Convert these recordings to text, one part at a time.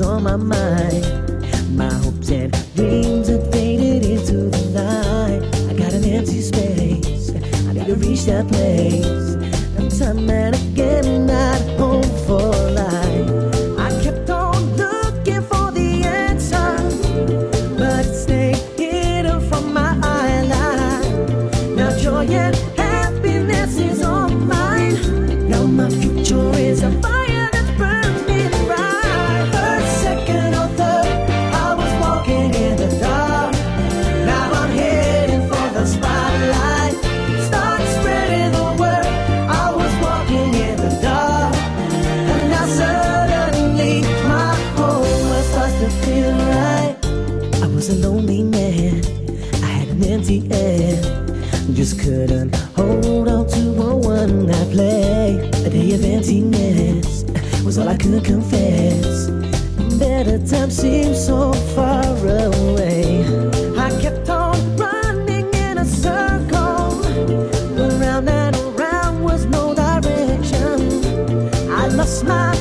on my mind. My hopes and dreams have faded into the night. I got an empty space. I need to reach that place. And time and again, an. Just couldn't hold on to a one night play. A day of emptiness was all I could confess. Better times seemed so far away. I kept on running in a circle. Around and around was no direction. I lost my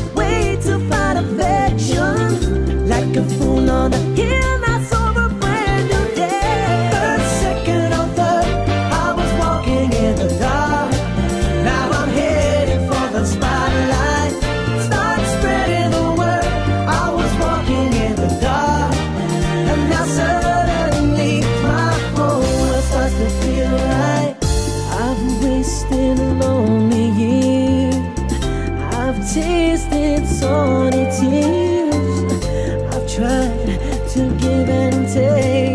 tasted salty tears. I've tried to give and take.